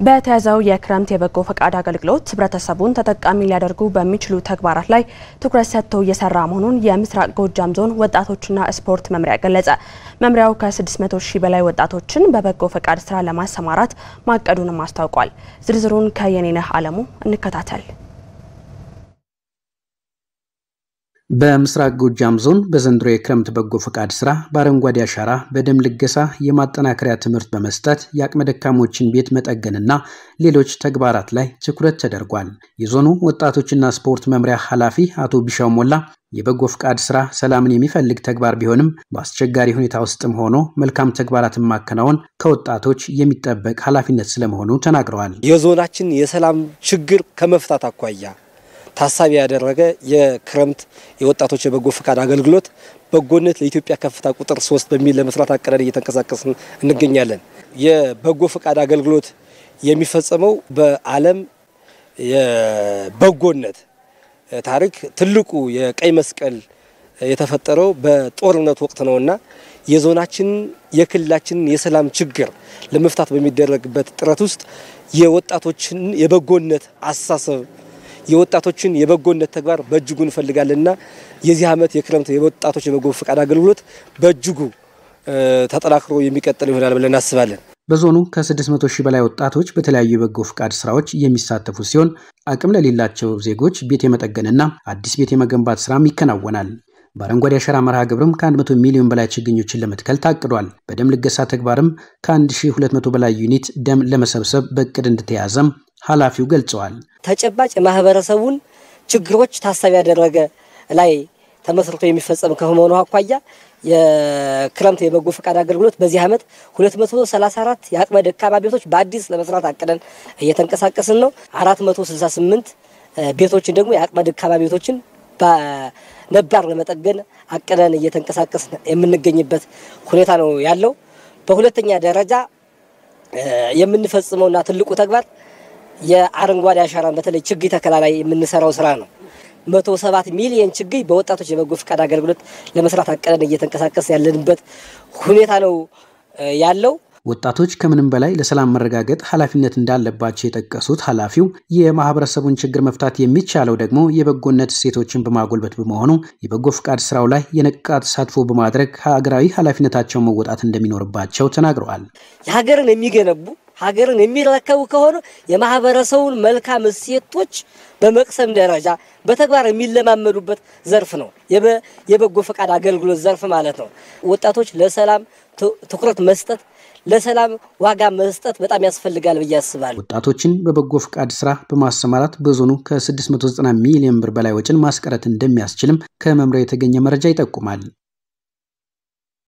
በተያዘው የክረምት የበጎ ፈቃድ አገልግሎት ህብረተሰቡን ተጠቃሚ ሊያደርጉ በሚችሉ ተግባራት ላይ ትኩረት ሰጥቶ እየሰራ መሆኑን የምስራቅ ጎጃም ዞን ወጣቶችና ስፖርት መምሪያ ገለጸ። መምሪያው ከ600 ሺህ በላይ ወጣቶችን በበጎ ፈቃድ ስራ ለማሰማራት ማቀዱንም አስታውቋል። ዝርዝሩን ከየኔነህ አለሙ እንከታተል። በምስራቅ ጎጃም ዞን በዘንድሮ የክረምት በጎ ፈቃድ ስራ በአረንጓዴ አሻራ፣ በደም ልገሳ፣ የማጠናከሪያ ትምህርት በመስጠት የአቅመ ደካሞችን ቤት መጠገንና ሌሎች ተግባራት ላይ ትኩረት ተደርጓል። የዞኑ ወጣቶችና ስፖርት መምሪያ ኃላፊ አቶ ቢሻው ሞላ የበጎ ፈቃድ ስራ ሰላምን የሚፈልግ ተግባር ቢሆንም በአስቸጋሪ ሁኔታ ውስጥም ሆኖ መልካም ተግባራትን ማከናወን ከወጣቶች የሚጠበቅ ኃላፊነት ስለመሆኑ ተናግረዋል። የዞናችን የሰላም ችግር ከመፍታት አኳያ ታሳቢ ያደረገ የክረምት የወጣቶች የበጎ ፈቃድ አገልግሎት በጎነት ለኢትዮጵያ ከፍታ ቁጥር ሶስት በሚል ለመስራት አቅደን እየተንቀሳቀስን እንገኛለን። የበጎ ፈቃድ አገልግሎት የሚፈጸመው በዓለም የበጎነት ታሪክ ትልቁ የቀይ መስቀል የተፈጠረው በጦርነት ወቅት ነውና የዞናችን የክልላችንን የሰላም ችግር ለመፍታት በሚደረግበት ጥረት ውስጥ የወጣቶችን የበጎነት አስተሳሰብ የወጣቶችን የበጎነት ተግባር በእጅጉ እንፈልጋለንና የዚህ ዓመት የክረምት የወጣቶች የበጎ ፈቃድ አገልግሎት በእጅጉ ተጠናክሮ የሚቀጥል ይሆናል ብለን እናስባለን። በዞኑ ከ600 ሺህ በላይ ወጣቶች በተለያዩ የበጎ ፈቃድ ስራዎች የሚሳተፉ ሲሆን አቅም ለሌላቸው ዜጎች ቤት የመጠገንና አዲስ ቤት የመገንባት ስራም ይከናወናል። በአረንጓዴ አሻራ መርሃ ግብርም ከ100 ሚሊዮን በላይ ችግኞችን ለመትከል ታቅዷል። በደም ልገሳ ተግባርም ከ1200 በላይ ዩኒት ደም ለመሰብሰብ በእቅድ እንደተያዘም ኃላፊው ገልጸዋል። ተጨባጭ የማህበረሰቡን ችግሮች ታሳቢ ያደረገ ላይ ተመስርቶ የሚፈጸም ከመሆኑ አኳያ የክረምት የበጎ ፈቃድ አገልግሎት በዚህ ዓመት 234 የአቅመ ደካማ ቤቶች በአዲስ ለመስራት አቅደን እየተንቀሳቀስን ነው። 468 ቤቶችን ደግሞ የአቅመ ደካማ ቤቶችን በነባር ለመጠገን አቅደን እየተንቀሳቀስን የምንገኝበት ሁኔታ ነው ያለው። በሁለተኛ ደረጃ የምንፈጽመውና ትልቁ ተግባር የአረንጓዴ አሻራን በተለይ ችግኝ ተከላ ላይ የምንሰራው ስራ ነው። መቶ ሰባት ሚሊየን ችግኝ በወጣቶች የበጎ ፈቃድ አገልግሎት ለመስራት አቀደን እየተንቀሳቀስ ያለንበት ሁኔታ ነው ያለው። ወጣቶች ከምንም በላይ ለሰላም መረጋገጥ ኃላፊነት እንዳለባቸው የጠቀሱት ኃላፊው የማህበረሰቡን ችግር መፍታት የሚቻለው ደግሞ የበጎነት እሴቶችን በማጎልበት በመሆኑ የበጎ ፈቃድ ስራው ላይ የነቃ ተሳትፎ በማድረግ ሀገራዊ ኃላፊነታቸውን መወጣት እንደሚኖርባቸው ተናግረዋል። የሀገርን የሚገነቡ ሀገርን የሚረከቡ ከሆኑ የማህበረሰቡን መልካም እሴቶች በመቅሰም ደረጃ በተግባር የሚለማመዱበት ዘርፍ ነው የበጎ ፈቃድ አገልግሎት ዘርፍ ማለት ነው። ወጣቶች ለሰላም ትኩረት መስጠት ለሰላም ዋጋ መስጠት በጣም ያስፈልጋል ብዬ አስባለሁ። ወጣቶችን በበጎ ፈቃድ ስራ በማሰማራት በዞኑ ከ690 ሚሊዮን ብር በላይ ወጪን ማስቀረት እንደሚያስችልም ከመምሪያው የተገኘ መረጃ ይጠቁማል።